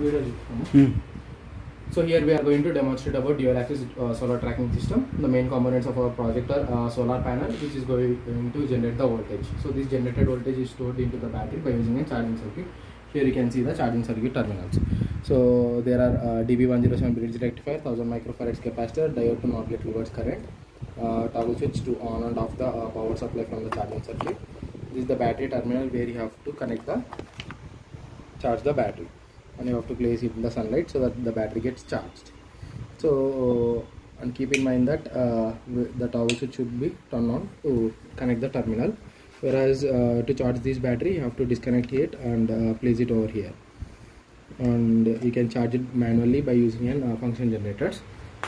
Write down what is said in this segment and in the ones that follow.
Hmm. So here we are going to demonstrate about dual axis uh, solar tracking system. The main components of our project are uh, solar panel which is going, to generate the voltage. So this generated voltage is stored into the battery by using a charging circuit. Here you can see the charging circuit terminals. So there are uh, DB107 bridge rectifier, 1000 microfarads capacitor, diode to not get reverse current, uh, toggle switch to on and off the uh, power supply from the charging circuit. This is the battery terminal where you have to connect the charge the battery and you have to place it in the sunlight so that the battery gets charged. So and keep in mind that uh, the toggle switch should be turned on to connect the terminal. Whereas uh, to charge this battery you have to disconnect it and uh, place it over here. And you can charge it manually by using an uh, function generators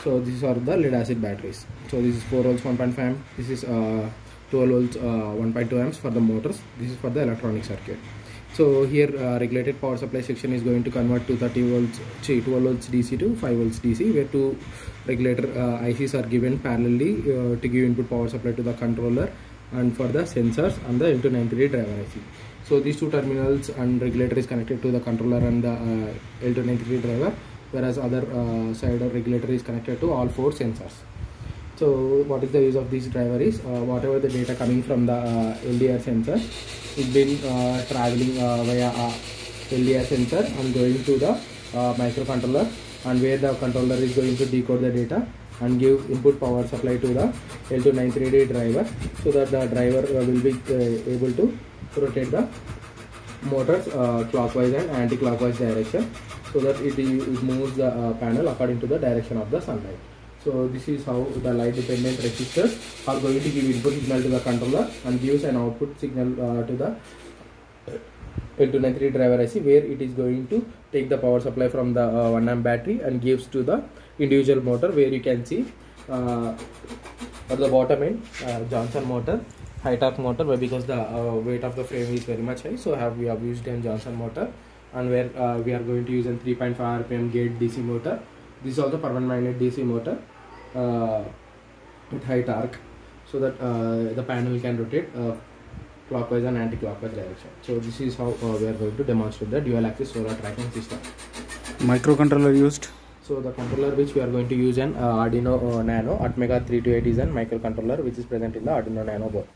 so these are the lead acid batteries. So this is 4 volts 1.5 amp. This is uh, 12 volts uh, 1.2 amps for the motors. This is for the electronic circuit so here uh, regulated power supply section is going to convert to 30 volts see, 12 volts dc to 5 volts dc where two regulator uh, ics are given parallelly uh, to give input power supply to the controller and for the sensors and the L293 driver IC. So these two terminals and regulator is connected to the controller and the uh, L293 driver, whereas other uh, side of regulator is connected to all four sensors. So what is the use of this driver is uh, whatever the data coming from the LDR sensor been uh, traveling uh, via uh, LDR sensor and going to the uh, microcontroller and where the controller is going to decode the data and give input power supply to the L293D driver so that the driver will be able to rotate the motors uh, clockwise and anti-clockwise direction so that it, it moves the uh, panel according to the direction of the sunlight. So this is how the light dependent resistors are going to give input signal to the controller and gives an output signal uh, to the L293 driver IC where it is going to take the power supply from the uh, 1 amp battery and gives to the individual motor where you can see uh, at the bottom end uh, Johnson motor high torque motor because the uh, weight of the frame is very much high so have we have used a Johnson motor and where uh, we are going to use a 3.5 rpm gate DC motor. This is also permanent magnet DC motor with high torque so that uh, the panel can rotate uh, clockwise and anti-clockwise direction. So this is how uh, we are going to demonstrate the dual axis solar tracking system. Microcontroller used? So the controller which we are going to use an uh, Arduino uh, Nano Atmega 328 is an microcontroller which is present in the Arduino Nano board